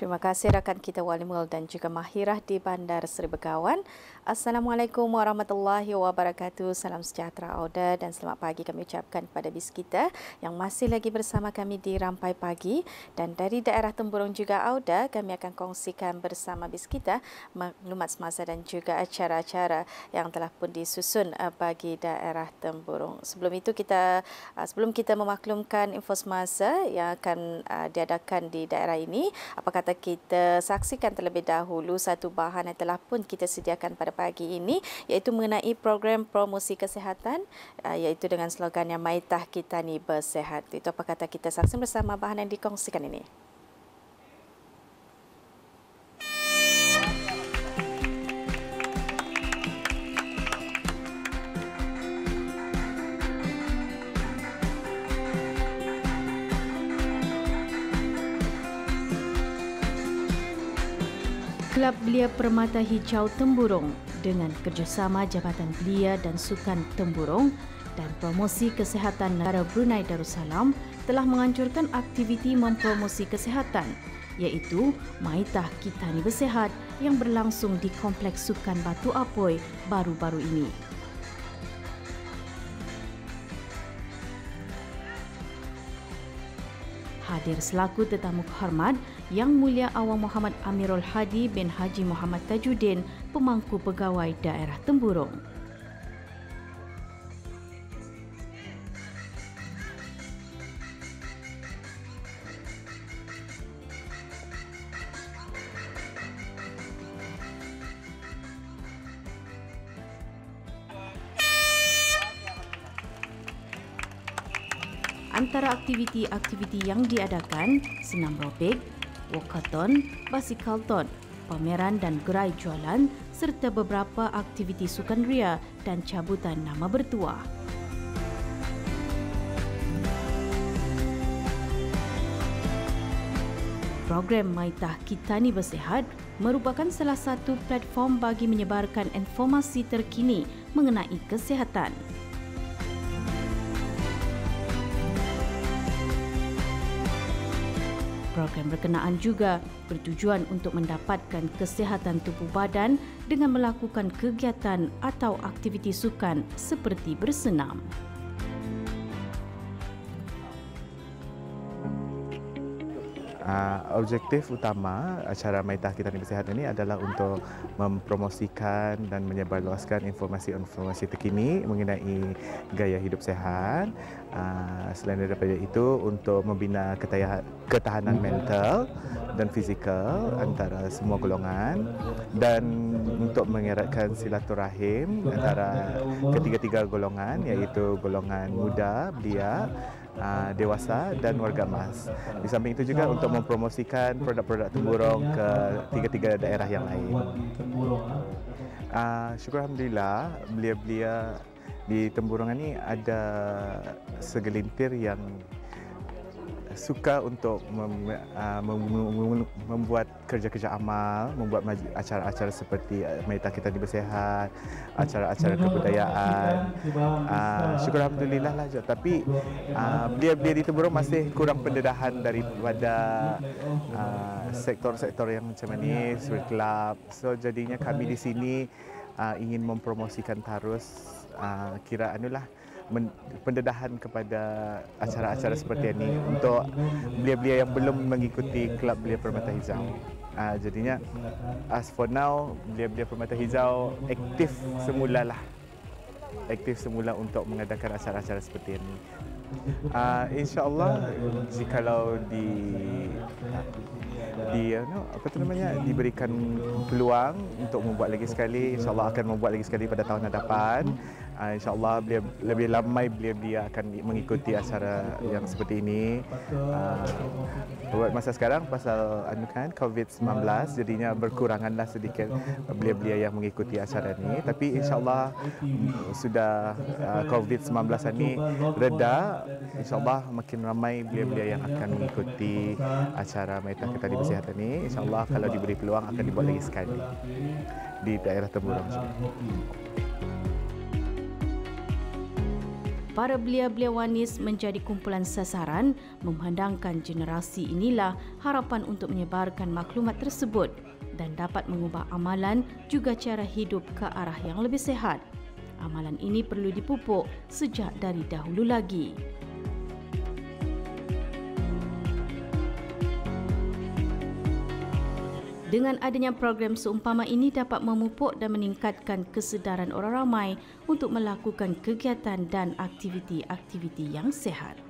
Terima kasih rakan kita Wali Mul dan juga Mahirah di Bandar Seri Begawan. Assalamualaikum warahmatullahi wabarakatuh. Salam sejahtera Auda dan selamat pagi kami ucapkan kepada bis kita yang masih lagi bersama kami di Rampai Pagi dan dari daerah Temburong juga Auda kami akan kongsikan bersama bis kita maklumat semasa dan juga acara-acara yang telah pun disusun uh, bagi daerah Temburong. Sebelum itu kita uh, sebelum kita memaklumkan info semasa yang akan uh, diadakan di daerah ini, apa kata kata kita saksikan terlebih dahulu satu bahan yang telah pun kita sediakan pada pagi ini iaitu mengenai program promosi kesihatan uh, iaitu dengan slogan yang Maitah Kita Ni Bersehat. Itu apa kata kita saksikan bersama bahan yang dikongsikan ini. Kelab Belia Permata Hijau Temburong dengan kerjasama Jabatan Belia dan Sukan Temburong dan Promosi Kesihatan Negara Brunei Darussalam telah menganjurkan aktiviti mempromosi kesihatan iaitu Maitah Kitani Bersehat yang berlangsung di Kompleks Sukan Batu Apoy baru-baru ini. Hadir selaku tetamu kehormat yang Mulia Awang Muhammad Amirul Hadi bin Haji Muhammad Tajuddin, pemangku pegawai daerah Temburong. Antara aktiviti-aktiviti yang diadakan, senam robik, walkathon, basikalton, pameran dan gerai jualan serta beberapa aktiviti sukan ria dan cabutan nama bertuah. Program Maitah Kitani Bersehat merupakan salah satu platform bagi menyebarkan informasi terkini mengenai kesihatan. Program berkenaan juga bertujuan untuk mendapatkan kesihatan tubuh badan dengan melakukan kegiatan atau aktiviti sukan seperti bersenam. Uh, objektif utama acara Maitah Kita Ni Bersihat ini adalah untuk mempromosikan dan menyebarluaskan informasi-informasi terkini mengenai gaya hidup sehat. Uh, selain daripada itu, untuk membina ketahanan mental dan fizikal antara semua golongan dan untuk mengeratkan silaturahim antara ketiga-tiga golongan iaitu golongan muda, belia, uh, dewasa dan warga emas. Di samping itu juga untuk mempromosikan produk-produk temburong ke tiga-tiga daerah yang lain. Uh, syukur Alhamdulillah, belia-belia di temburong ini ada segelintir yang suka untuk mem, uh, mem, mem, membuat kerja-kerja amal, membuat acara-acara seperti uh, Merita Kita Dibersehat, acara-acara kebudayaan. Uh, syukur Alhamdulillah lah. Tapi uh, belia-belia di Temburong masih kurang pendedahan daripada uh, sektor-sektor yang macam ini, seperti kelab. So jadinya kami di sini uh, ingin mempromosikan terus uh, kira anulah pendedahan kepada acara-acara seperti ini untuk belia-belia yang belum mengikuti kelab belia permata hijau. Uh, jadinya as for now belia-belia permata hijau aktif semula lah. Aktif semula untuk mengadakan acara-acara seperti ini. Uh, InsyaAllah jikalau di di uh, apa tu namanya diberikan peluang untuk membuat lagi sekali insyaallah akan membuat lagi sekali pada tahun hadapan uh, insyaallah beliau lebih ramai beliau dia akan mengikuti acara yang seperti ini. Uh, buat masa sekarang pasal anu kan covid-19 jadinya berkuranganlah sedikit beliau-beliau yang mengikuti acara ini tapi insyaallah sudah uh, covid-19 ini reda insyaallah makin ramai beliau-beliau yang akan mengikuti acara meta kita di kesihatan ini insyaallah kalau diberi peluang akan dibuat lagi sekali di daerah Temburong. Para belia-belia wanis menjadi kumpulan sasaran memandangkan generasi inilah harapan untuk menyebarkan maklumat tersebut dan dapat mengubah amalan juga cara hidup ke arah yang lebih sehat. Amalan ini perlu dipupuk sejak dari dahulu lagi. Dengan adanya program seumpama ini dapat memupuk dan meningkatkan kesedaran orang ramai untuk melakukan kegiatan dan aktiviti-aktiviti yang sehat.